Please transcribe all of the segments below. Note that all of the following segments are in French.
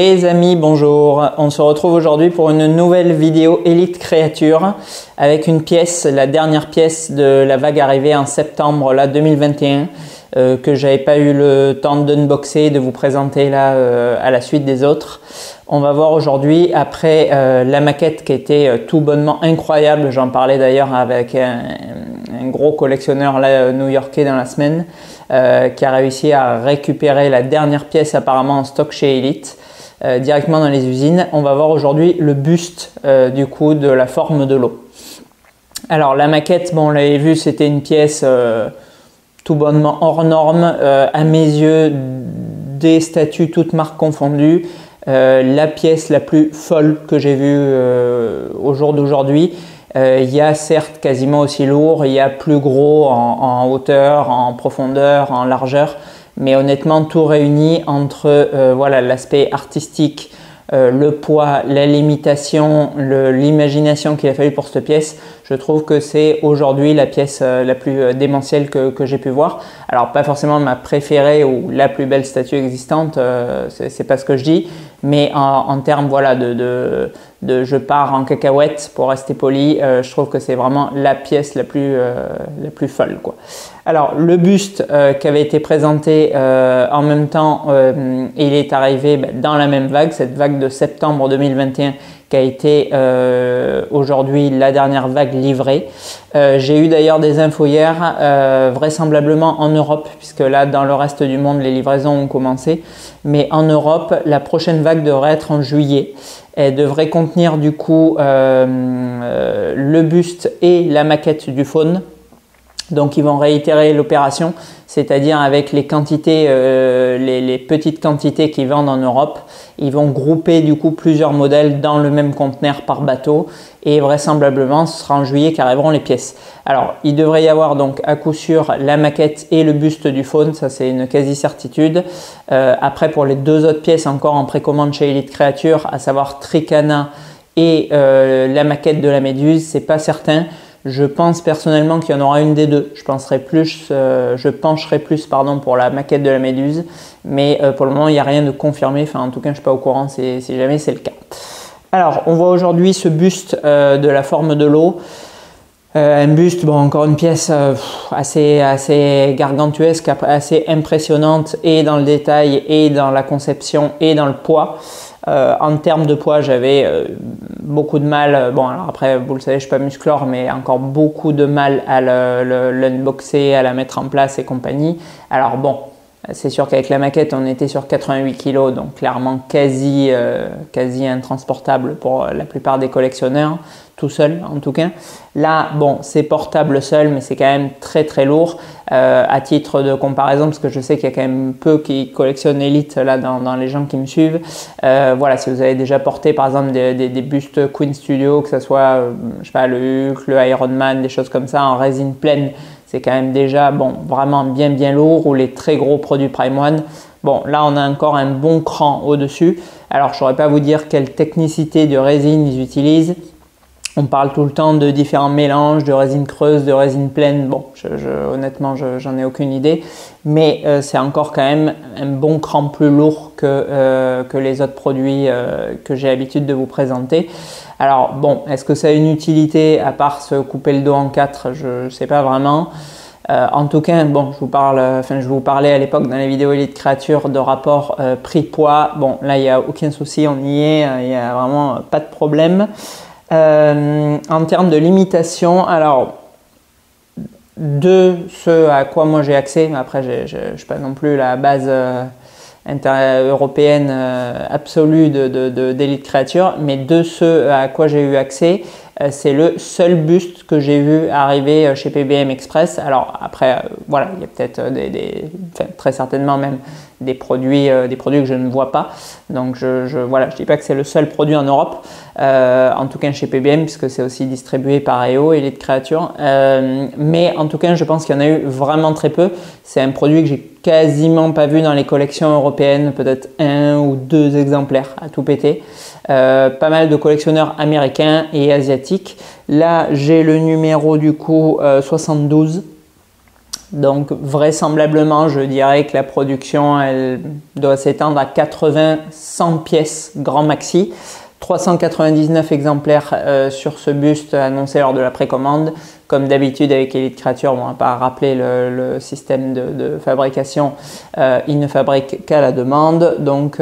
Les amis, bonjour. On se retrouve aujourd'hui pour une nouvelle vidéo Elite Créature avec une pièce, la dernière pièce de la vague arrivée en septembre là, 2021 euh, que j'avais pas eu le temps d'unboxer, de vous présenter là euh, à la suite des autres. On va voir aujourd'hui après euh, la maquette qui était tout bonnement incroyable. J'en parlais d'ailleurs avec un, gros collectionneur new-yorkais dans la semaine qui a réussi à récupérer la dernière pièce apparemment en stock chez Elite. Euh, directement dans les usines. On va voir aujourd'hui le buste euh, du coup de la forme de l'eau. Alors la maquette, bon on l'avait vu, c'était une pièce euh, tout bonnement hors norme. à mes yeux, des statues toutes marques confondues. la pièce la plus folle que j'ai vue au jour d'aujourd'hui. Il y a certes quasiment aussi lourd, il y a plus gros en hauteur, en profondeur, en largeur mais honnêtement tout réuni entre euh, voilà l'aspect artistique, euh, le poids, la limitation, l'imagination qu'il a fallu pour cette pièce, je trouve que c'est aujourd'hui la pièce euh, la plus démentielle que, j'ai pu voir. Alors pas forcément ma préférée ou la plus belle statue existante, c'est pas ce que je dis, mais en, termes voilà de, de, de, je pars en cacahuète pour rester poli, je trouve que c'est vraiment la pièce la plus la plus folle quoi. Alors, le buste euh, qui avait été présenté euh, en même temps, euh, il est arrivé ben, dans la même vague, cette vague de septembre 2021 qui a été aujourd'hui la dernière vague livrée. J'ai eu d'ailleurs des infos hier, vraisemblablement en Europe, puisque là, dans le reste du monde, les livraisons ont commencé. Mais en Europe, la prochaine vague devrait être en juillet. Elle devrait contenir du coup le buste et la maquette du faune donc ils vont réitérer l'opération, c'est-à-dire avec les quantités, euh, les, petites quantités qu'ils vendent en Europe, ils vont grouper du coup plusieurs modèles dans le même conteneur par bateau et vraisemblablement ce sera en juillet qu'arriveront les pièces. Alors il devrait y avoir donc à coup sûr la maquette et le buste du faune, ça c'est une quasi certitude. Euh, après pour les deux autres pièces encore en précommande chez Elite Creature, à savoir Tricana et euh, la maquette de la méduse, c'est pas certain. Je pense personnellement qu'il y en aura une des deux. Je penserai plus, euh, je pencherai plus pardon pour la maquette de la Méduse, mais euh, pour le moment il n'y a rien de confirmé. Enfin, en tout cas, je ne suis pas au courant si, jamais c'est le cas. Alors, on voit aujourd'hui ce buste euh, de la forme de l'eau. un buste, bon, encore une pièce assez, assez gargantuesque, assez impressionnante et dans le détail, et dans la conception, et dans le poids. Euh, en termes de poids, j'avais euh, beaucoup de mal. Bon, alors après, vous le savez, je suis pas musclore, mais encore beaucoup de mal à l'unboxer, à la mettre en place et compagnie. Alors bon, c'est sûr qu'avec la maquette, on était sur 88 kg, donc clairement quasi, euh, intransportable pour la plupart des collectionneurs, tout seul en tout cas. Là, bon, c'est portable seul, mais c'est quand même très très lourd. Euh, à titre de comparaison, parce que je sais qu'il y a quand même peu qui collectionnent Elite là dans, les gens qui me suivent. Euh, voilà, si vous avez déjà porté par exemple des, bustes Queen Studio, que ce soit, je le Hulk, le Iron Man, des choses comme ça en résine pleine c'est quand même déjà vraiment bien bien lourd ou les très gros produits Prime One. Bon, là on a encore un bon cran au-dessus. Alors je ne saurais pas vous dire quelle technicité de résine ils utilisent. On parle tout le temps de différents mélanges, de résine creuse, de résine pleine. Bon, je, honnêtement, j'en ai aucune idée. Mais euh, c'est encore quand même un bon cran plus lourd que, euh, les autres produits euh, que j'ai l'habitude de vous présenter. Alors bon, est-ce que ça a une utilité à part se couper le dos en quatre? Je ne sais pas vraiment. en tout cas, bon, je vous parle, enfin, je vous parlais à l'époque dans les vidéos Elite Créature de rapport prix-poids. Bon, là, il n'y a aucun souci, on y est, il n'y a vraiment pas de problème. Euh, en termes de limitation, alors de ce à quoi moi j'ai accès, après je ne suis pas non plus la base euh, européenne euh, absolue de, d'élite créature, mais de ce à quoi j'ai eu accès, c'est le seul buste que j'ai vu arriver chez PBM Express. Alors après, voilà, il y a peut-être des, très certainement même des produits, que je ne vois pas. Donc je, je voilà, dis pas que c'est le seul produit en Europe. Euh, en tout cas chez PBM, puisque c'est aussi distribué par EO, Elite Créature. Euh, mais en tout cas, je pense qu'il y en a eu vraiment très peu. C'est un produit que j'ai quasiment pas vu dans les collections européennes, peut-être un ou deux exemplaires à tout péter. Euh, pas mal de collectionneurs américains et asiatiques. Là, j'ai le numéro du coup 72. Donc vraisemblablement, je dirais que la production elle doit s'étendre à 80-100 pièces grand maxi. 399 exemplaires euh, sur ce buste annoncé lors de la précommande. Comme d'habitude avec Elite Creature, on va pas rappeler le, système de, fabrication, euh, ils ne fabriquent qu'à la demande. Donc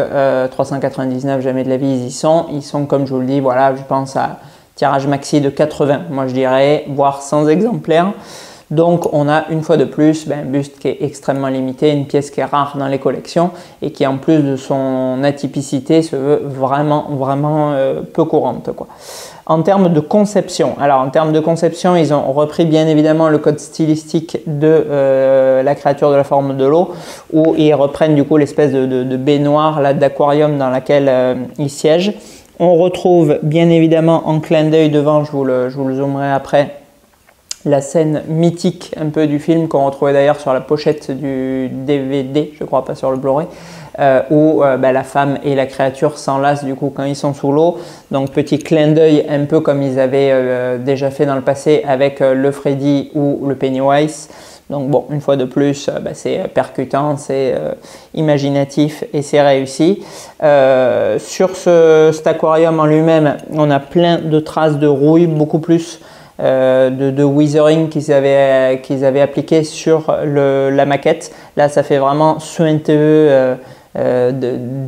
399, jamais de la vie, ils y sont. Ils sont, comme je vous le dis, voilà, je pense à tirage maxi de 80, moi je dirais, voire 100 exemplaires. Donc on a une fois de plus ben, un buste qui est extrêmement limité, une pièce qui est rare dans les collections et qui en plus de son atypicité se veut vraiment vraiment euh, peu courante. Quoi. En termes de conception, alors en termes de conception, ils ont repris bien évidemment le code stylistique de euh, la créature de la forme de l'eau, où ils reprennent du coup l'espèce de, baignoire d'aquarium dans laquelle euh, ils siègent. On retrouve bien évidemment en clin d'œil devant, je vous, je vous le zoomerai après, la scène mythique un peu du film qu'on retrouvait d'ailleurs sur la pochette du DVD, je crois pas sur le Blu-ray, euh, où euh, bah, la femme et la créature s'enlacent du coup quand ils sont sous l'eau. Donc petit clin d'œil un peu comme ils avaient euh, déjà fait dans le passé avec le Freddy ou le Pennywise. Donc bon, une fois de plus, bah, c'est percutant, c'est imaginatif et c'est réussi. sur ce, cet aquarium en lui-même, on a plein de traces de rouille, beaucoup plus euh, de, de, weathering qu'ils avaient, qu'ils avaient appliqué sur la maquette. Là, ça fait vraiment sointeux, euh, euh,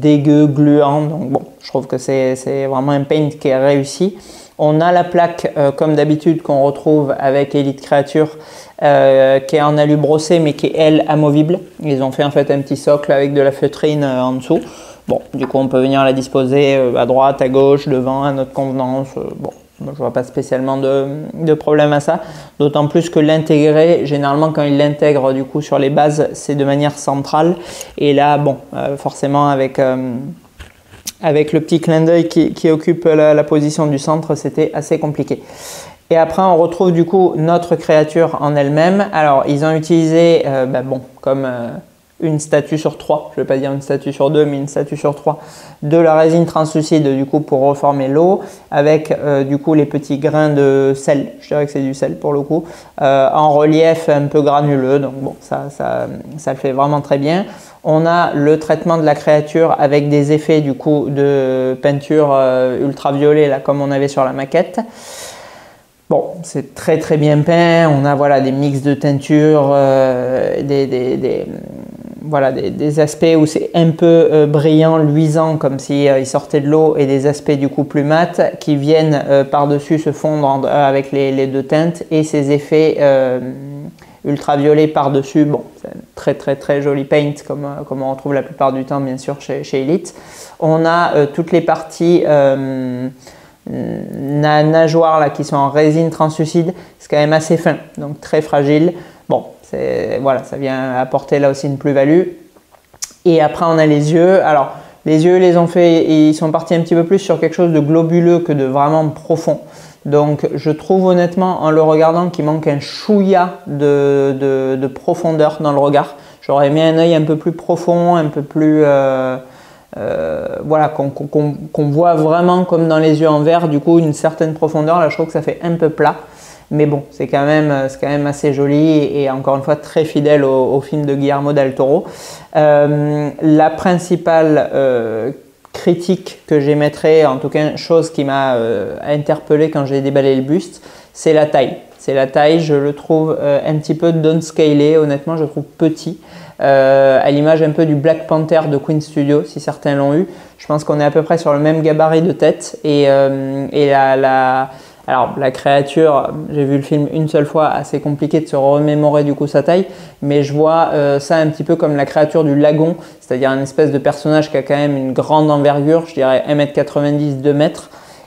dégueu, gluant. Donc bon, je trouve que c'est, vraiment un paint qui est réussi. On a la plaque, euh, comme d'habitude, qu'on retrouve avec Elite Creature, qui est en alu brossé, mais qui est, elle, amovible. Ils ont fait en fait un petit socle avec de la feutrine en dessous. Bon, du coup, on peut venir la disposer à droite, à gauche, devant, à notre convenance. bon, je vois pas spécialement de, problème à ça. D'autant plus que l'intégrer, généralement quand il l'intègre du coup sur les bases, c'est de manière centrale. Et là, bon, euh, forcément avec, euh, avec le petit clin d'œil qui, occupe la, position du centre, c'était assez compliqué. Et après, on retrouve du coup notre créature en elle-même. Alors, ils ont utilisé, euh, bah, bon, comme une statue sur trois, je ne vais pas dire une statue sur deux, mais une statue sur trois, de la résine translucide du coup pour reformer l'eau, avec euh, du coup les petits grains de sel, je dirais que c'est du sel pour le coup, euh, en relief un peu granuleux, donc bon, ça, ça, ça fait vraiment très bien. On a le traitement de la créature avec des effets du coup de peinture euh, ultraviolet là comme on avait sur la maquette. Bon, c'est très très bien peint. On a voilà des mix de teinture, des, des, voilà, des, aspects où c'est un peu euh, brillant, luisant, comme s'il euh, sortait de l'eau, et des aspects du coup plus mat qui viennent euh, par-dessus se fondre avec les, deux teintes et ces effets ultraviolets par-dessus. Bon, c'est un très très très joli paint comme, on retrouve la plupart du temps bien sûr chez, chez Elite. On a toutes les parties nageoires là, qui sont en résine translucide, c'est quand même assez fin, donc très fragile. Voilà, ça vient apporter là aussi une plus-value. Et après, on a les yeux. Alors, les yeux, les ont ils sont partis un petit peu plus sur quelque chose de globuleux que de vraiment profond. Donc, je trouve honnêtement, en le regardant, qu'il manque un chouïa de, profondeur dans le regard. J'aurais mis un œil un peu plus profond, un peu plus. Euh, euh, voilà, qu'on voit vraiment comme dans les yeux en vert, du coup, une certaine profondeur. Là, je trouve que ça fait un peu plat. Mais bon, c'est quand, même, quand même assez joli et encore une fois très fidèle au, film de Guillermo del Toro. Euh, la principale euh, critique que j'émettrais, en tout cas chose qui m'a euh, interpellé quand j'ai déballé le buste, c'est la taille. C'est la taille, je le trouve un petit peu downscalé, honnêtement je le trouve petit. à l'image un peu du Black Panther de Queen Studio, si certains l'ont eu. Je pense qu'on est à peu près sur le même gabarit de tête et, et la alors la créature, j'ai vu le film une seule fois, assez compliqué de se remémorer du coup sa taille, mais je vois euh, ça un petit peu comme la créature du lagon, c'est-à-dire un espèce de personnage qui a quand même une grande envergure, je dirais 1m90, 2 m.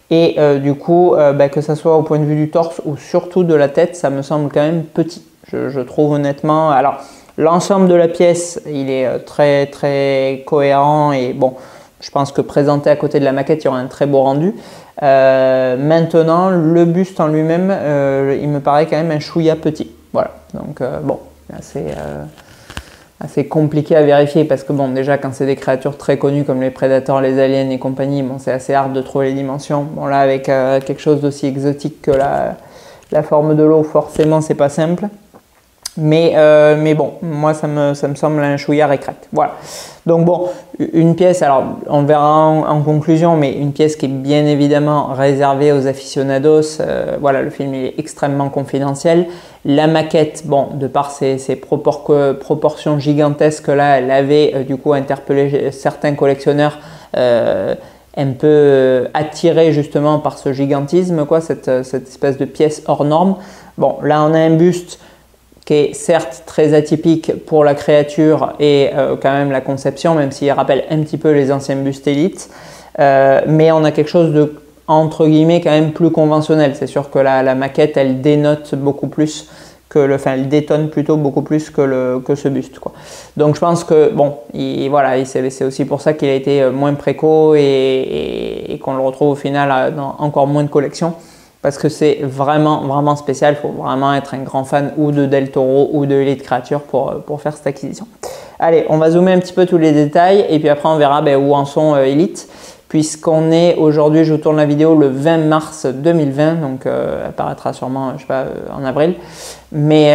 Et euh, du coup, euh, bah, que ça soit au point de vue du torse ou surtout de la tête, ça me semble quand même petit. Je, je trouve honnêtement. Alors, l'ensemble de la pièce, il est très très cohérent et bon, je pense que présenté à côté de la maquette, il y aura un très beau rendu. Euh, maintenant, le buste en lui-même, euh, il me paraît quand même un chouïa petit. Voilà, donc euh, bon, assez, assez compliqué à vérifier parce que bon, déjà quand c'est des créatures très connues comme les prédateurs, les aliens et compagnie, bon, c'est assez hard de trouver les dimensions. Bon là, avec quelque chose d'aussi exotique que la, la forme de l'eau, forcément, c'est pas simple. Mais, euh, mais bon, moi ça me, ça me semble un chouillard écrète. Voilà. Donc bon, une pièce, alors on verra en, conclusion, mais une pièce qui est bien évidemment réservée aux aficionados. Euh, voilà, le film est extrêmement confidentiel. La maquette, bon, de par ses, ses proportions gigantesques là, elle avait euh, du coup interpellé certains collectionneurs. un peu attirés justement par ce gigantisme, quoi, cette, cette espèce de pièce hors norme. Bon, là on a un buste qui est certes très atypique pour la créature et euh, quand même la conception, même s'il rappelle un petit peu les anciens bustes élites. Euh, mais on a quelque chose de entre guillemets quand même plus conventionnel. C'est sûr que la, maquette elle dénote beaucoup plus que le, enfin elle détonne plutôt beaucoup plus que, le, que ce buste. Quoi. Donc je pense que bon, il, voilà, c'est aussi pour ça qu'il a été euh, moins préco et, et qu'on le retrouve au final dans encore moins de collections parce que c'est vraiment, vraiment spécial. Il faut vraiment être un grand fan ou de Del Toro ou de Elite Creature pour, pour faire cette acquisition. Allez, on va zoomer un petit peu tous les détails et puis après on verra ben, où en sont euh, Elite. Puisqu'on est aujourd'hui, je tourne la vidéo le 20 mars 2020, donc euh, apparaîtra sûrement, je sais pas, euh, en avril. Mais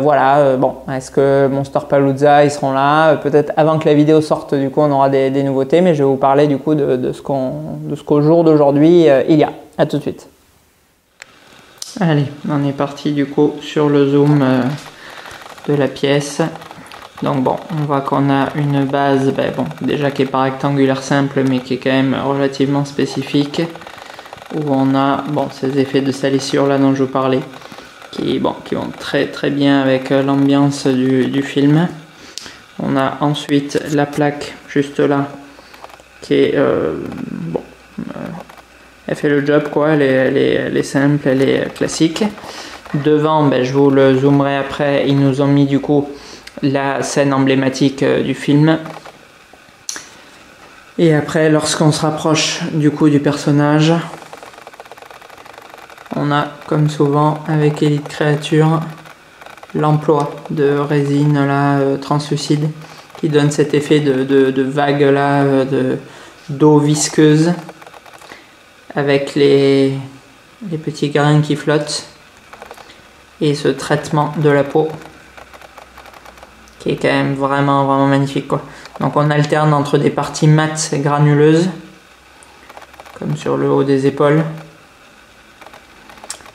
voilà, bon, est-ce que Monster Palooza, ils seront là? Peut-être avant que la vidéo sorte, du coup, on aura des, nouveautés, mais je vais vous parler du coup de, de ce qu'au jour d'aujourd'hui, il y a. À tout de suite. Allez, on est parti du coup sur le zoom euh, de la pièce. Donc bon, on voit qu'on a une base, ben bon, déjà qui est pas rectangulaire simple, mais qui est quand même relativement spécifique. Où on a bon, ces effets de salissure là dont je vous parlais, qui, vont très très bien avec euh, l'ambiance du, film. On a ensuite la plaque juste là, qui est euh, bon, elle fait le job quoi, elle est, simple, elle est classique. Devant, ben, je vous le zoomerai après, ils nous ont mis du coup la scène emblématique euh, du film. Et après, lorsqu'on se rapproche du coup du personnage, on a comme souvent avec Elite Créature l'emploi de résine là, euh, translucide qui donne cet effet de, de vague là, euh, de d'eau visqueuse avec les, les petits grains qui flottent et ce traitement de la peau qui est quand même vraiment vraiment magnifique quoi. Donc on alterne entre des parties mates et granuleuses comme sur le haut des épaules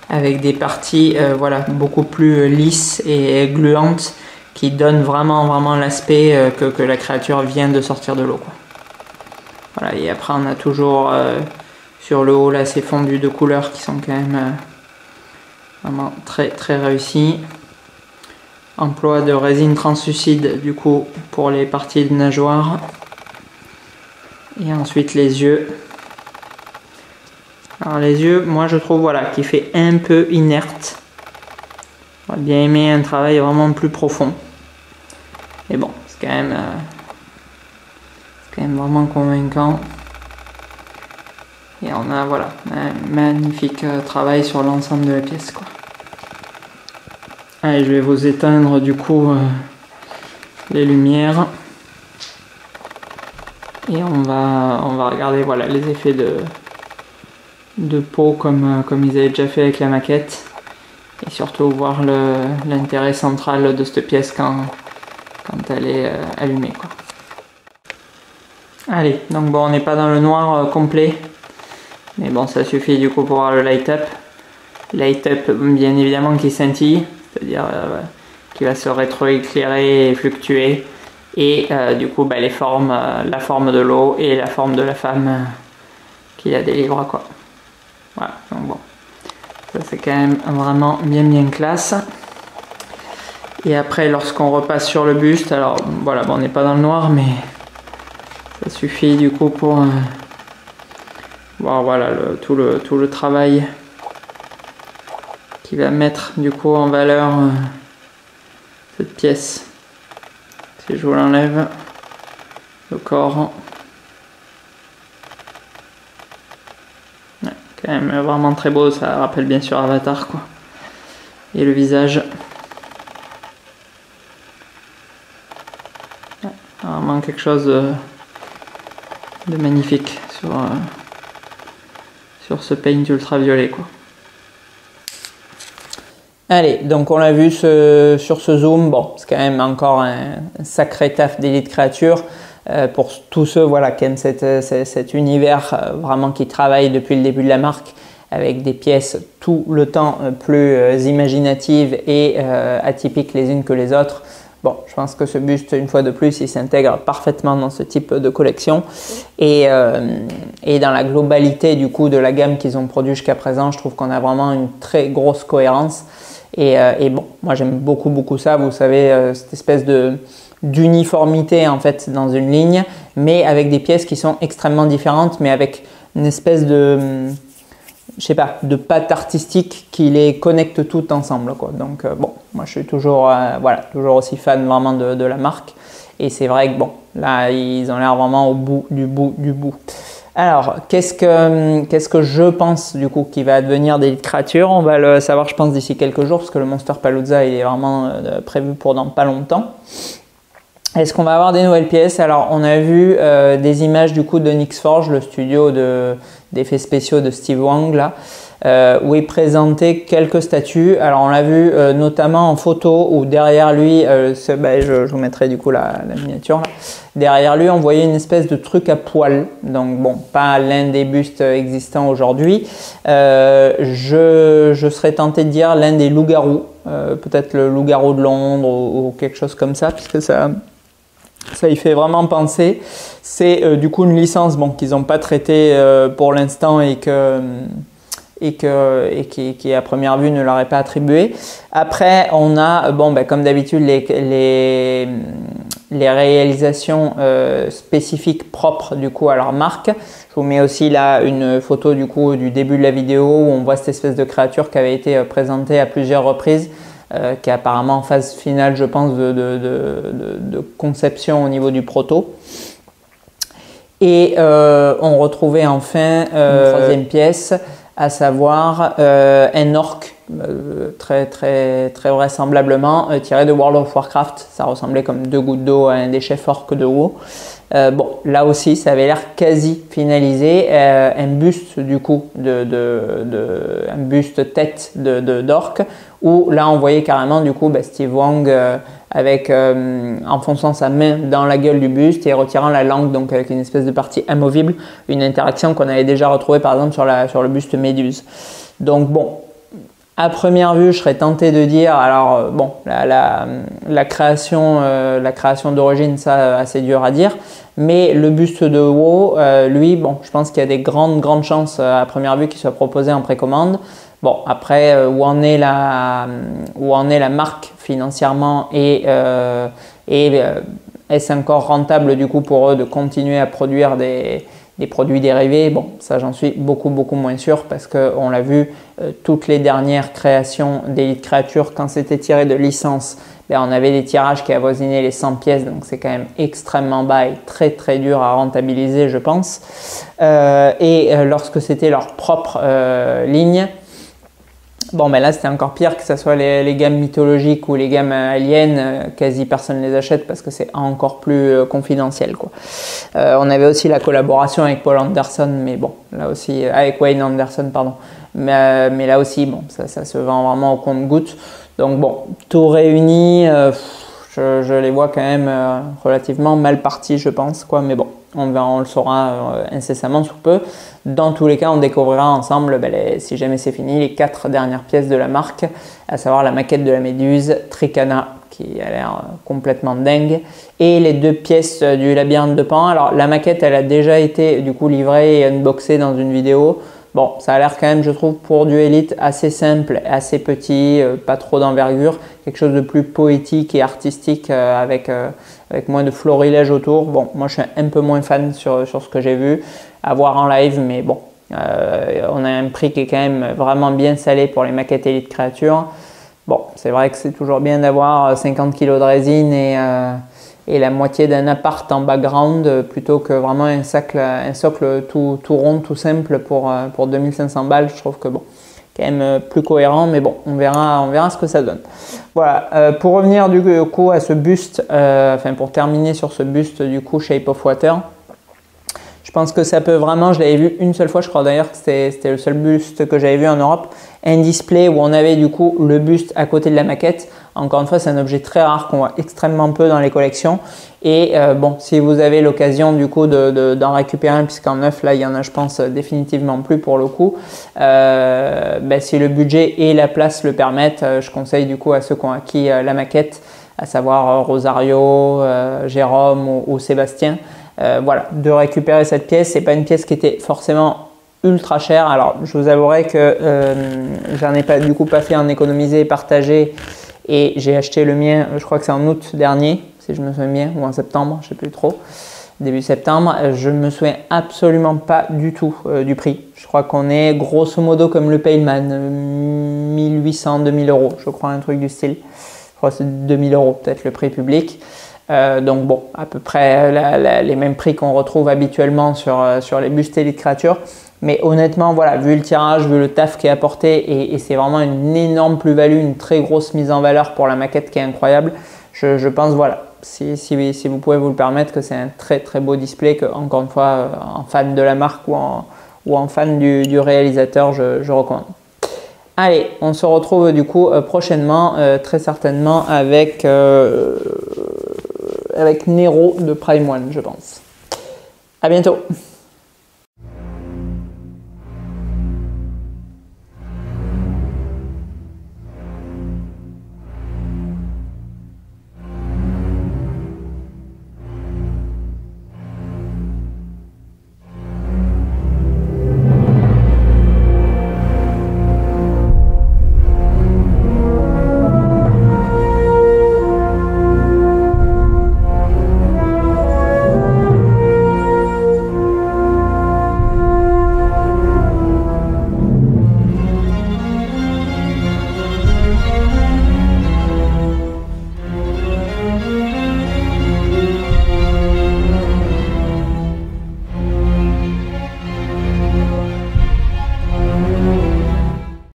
avec des parties euh, voilà beaucoup plus lisses et gluantes qui donnent vraiment vraiment l'aspect euh, que, que, la créature vient de sortir de l'eau Voilà et après on a toujours euh, sur le haut là ces fondus de couleurs qui sont quand même euh, vraiment très très réussis. Emploi de résine translucide du coup pour les parties de nageoire. Et ensuite les yeux. Alors les yeux, moi je trouve voilà qui fait un peu inerte. Bien aimé un travail vraiment plus profond. Mais bon, c'est quand même, euh, quand même vraiment convaincant. Et on a voilà, un magnifique euh, travail sur l'ensemble de la pièce. Quoi. Allez, je vais vous éteindre du coup euh, les lumières. Et on va, on va regarder voilà, les effets de, de peau comme, euh, comme ils avaient déjà fait avec la maquette. Et surtout voir l'intérêt central de cette pièce quand, quand elle est allumée. Quoi. Allez, donc bon, on n'est pas dans le noir complet. Mais bon, ça suffit du coup pour voir le light up. Light up, bien évidemment, qui scintille, c'est-à-dire euh, qui va se rétroéclairer et fluctuer. Et euh, du coup, bah, les formes, euh, la forme de l'eau et la forme de la femme qui la délivre, quoi. Voilà, donc bon. Ça, c'est quand même vraiment bien, bien classe. Et après, lorsqu'on repasse sur le buste, alors voilà, bon, on n'est pas dans le noir, mais ça suffit du coup pour voilà tout, le, tout le travail qui va mettre du coup en valeur euh, cette pièce. Si je vous l'enlève, le corps. quand même vraiment très beau, ça rappelle bien sûr Avatar quoi. Et le visage. vraiment quelque chose de, de magnifique sur. Euh, sur ce paint ultraviolet quoi. Allez, donc on l'a vu sur ce zoom, bon, c'est quand même encore un, sacré taf d'élite créature. Euh, pour tous ceux voilà, qui aiment cet univers euh, vraiment qui travaille depuis le début de la marque avec des pièces tout le temps euh, plus imaginatives et atypiques les unes que les autres. Je pense que ce buste, une fois de plus, il s'intègre parfaitement dans ce type de collection. Et, et, dans la globalité du coup de la gamme qu'ils ont produit jusqu'à présent, je trouve qu'on a vraiment une très grosse cohérence. Et, et bon, moi j'aime beaucoup beaucoup ça. Vous savez, cette espèce de d'uniformité en fait dans une ligne, mais avec des pièces qui sont extrêmement différentes, mais avec une espèce de, je sais pas, de patte artistique qui les connecte toutes ensemble. Donc euh, bon, moi je suis toujours, euh, voilà, toujours aussi fan vraiment de, de la marque. Et c'est vrai que bon, là ils ont l'air vraiment au bout du bout du bout. Alors, qu'est-ce que, que je pense du coup qui va advenir d'Elite Creature On va le savoir, je pense, d'ici quelques jours, parce que le Monster Palooza il est vraiment euh, prévu pour dans pas longtemps. Est-ce qu'on va avoir des nouvelles pièces? Alors, on a vu des images du coup de Nixforge, le studio d'effets spéciaux de Steve Wang, là, euh, où il présentait quelques statues. Alors, on l'a vu euh, notamment en photo, où derrière lui, bah, je, vous mettrai du coup la, miniature, derrière lui, on voyait une espèce de truc à poil. Donc, bon, pas l'un des bustes existants aujourd'hui. Je, je, serais tenté de dire l'un des loups-garous. peut-être le loup-garou de Londres ou, ou, quelque chose comme ça, puisque ça, ça y fait vraiment penser. C'est euh, du coup une licence bon, qu'ils n'ont pas traitée euh, pour l'instant et que et, que, et qui, à première vue ne leur est pas attribuée. Après, on a, bon, ben, comme d'habitude, les, les, réalisations euh, spécifiques propres du coup à leur marque. Je vous mets aussi là une photo du coup du début de la vidéo où on voit cette espèce de créature qui avait été présentée à plusieurs reprises. Euh, qui est apparemment en phase finale, je pense, de, conception au niveau du proto. Et euh, on retrouvait enfin euh, une troisième pièce, à savoir un orc, très, très, très vraisemblablement tiré de World of Warcraft. Ça ressemblait comme deux gouttes d'eau à un des chefs orcs de WoW. Euh, bon, là aussi, ça avait l'air quasi finalisé. Euh, un buste, du coup, de, de, de un buste tête de, d'orc, où là, on voyait carrément, du coup, bah, Steve Wong euh, avec, enfonçant sa main dans la gueule du buste et retirant la langue, donc avec une espèce de partie amovible, une interaction qu'on avait déjà retrouvée, par exemple, sur, le buste Méduse. Donc, bon, à première vue, je serais tenté de dire, alors bon, la, création, d'origine, ça assez dur à dire, mais le buste de euh, lui, bon, je pense qu'il y a des grandes, grandes chances euh, à première vue qu'il soit proposé en précommande. Bon, après, euh, où, en est la, où en est la marque financièrement et, et est-ce encore rentable du coup pour eux de continuer à produire des, des produits dérivés? Bon, ça j'en suis beaucoup, beaucoup moins sûr parce qu'on l'a vu, toutes les dernières créations d'Elite Creature, quand c'était tiré de licence, ben, on avait des tirages qui avoisinaient les 100 pièces, donc c'est quand même extrêmement bas et très très dur à rentabiliser, je pense. Euh, et euh, lorsque c'était leur propre euh, ligne, Bon, mais là, c'était encore pire que ce soit les, gammes mythologiques ou les gammes aliens. quasi personne ne les achète parce que c'est encore plus confidentiel. Quoi. on avait aussi la collaboration avec Paul Anderson, mais bon, là aussi, avec Wayne Anderson, pardon. Mais, là aussi, bon, ça, se vend vraiment au compte-gouttes. Donc bon, tout réuni, euh, je, les vois quand même euh, relativement mal partis, je pense. Quoi. Mais bon, on, le saura euh, incessamment sous peu. Dans tous les cas, on découvrira ensemble, ben, si jamais c'est fini, les quatre dernières pièces de la marque, à savoir la maquette de la Méduse, Tricana, qui a l'air complètement dingue, et les deux pièces du labyrinthe de Pan. Alors la maquette, elle a déjà été livrée et unboxée dans une vidéo. Bon, ça a l'air quand même, je trouve, pour du élite assez simple, assez petit, euh, pas trop d'envergure, quelque chose de plus poétique et artistique euh, avec, euh, avec moins de florilège autour. Bon, moi je suis un peu moins fan sur, sur ce que j'ai vu, à voir en live, mais bon, on a un prix qui est quand même vraiment bien salé pour les maquettes élite créatures. Bon, c'est vrai que c'est toujours bien d'avoir 50 kg de résine et et la moitié d'un appart en background euh, plutôt que vraiment un, socle, un socle tout, rond, tout simple pour, euh, pour 2500 balles. Je trouve que bon, quand même euh, plus cohérent, mais bon, on verra, on verra ce que ça donne. Voilà, pour revenir du coup à ce buste, enfin pour terminer sur ce buste du coup Shape of Water, pense que ça peut vraiment, je l'avais vu une seule fois, je crois d'ailleurs que c'était le seul buste que j'avais vu en Europe, un display où on avait du coup le buste à côté de la maquette. Encore une fois, c'est un objet très rare qu'on voit extrêmement peu dans les collections. Et euh, bon, si vous avez l'occasion du coup d'en récupérer un, puisqu'en neuf là il y en a, je pense définitivement plus pour le coup. Euh, ben, si le budget et la place le permettent, euh, je conseille du coup à ceux qui ont acquis la maquette, à savoir Rosario, Jérôme ou, Sébastien, voilà, de récupérer cette pièce. C'est pas une pièce qui était forcément ultra chère. Alors, je vous avouerai que j'en ai pas du coup pas fait en économiser et partager et j'ai acheté le mien, je crois que c'est en août dernier, si je me souviens bien, ou en septembre, je sais plus trop, début septembre. Je me souviens absolument pas du tout euh, du prix. Je crois qu'on est grosso modo comme le Payman, 1800, 2000 euros, je crois, un truc du style. Je crois que c'est 2000 euros peut-être le prix public. Euh, donc bon, à peu près les mêmes prix qu'on retrouve habituellement sur, euh, sur les bustes Elite Créatures. Mais honnêtement, voilà, vu le tirage, vu le taf qui est apporté, et, c'est vraiment une énorme plus-value, une très grosse mise en valeur pour la maquette qui est incroyable. Je, pense, voilà, si, vous pouvez vous le permettre, que c'est un très très beau display, que encore une fois, euh, en fan de la marque ou en, fan du, réalisateur, je, recommande. Allez, on se retrouve du coup euh, prochainement, euh, très certainement avec, avec Nero de Prime One, je pense. À bientôt